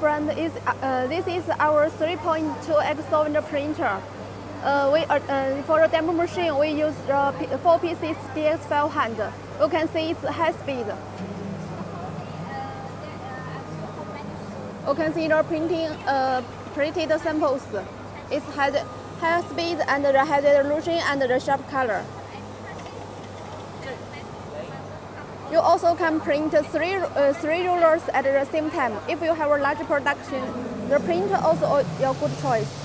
friend, is uh, this is our 3.2 X printer. Uh, we, uh, for the demo machine, we use the 4 pieces DX5 hand. You can see it's high speed. You can see the printing uh, printed samples. It has high speed and the high resolution and the sharp color. You also can print three, uh, three rulers at the same time. If you have a large production, the printer also a good choice.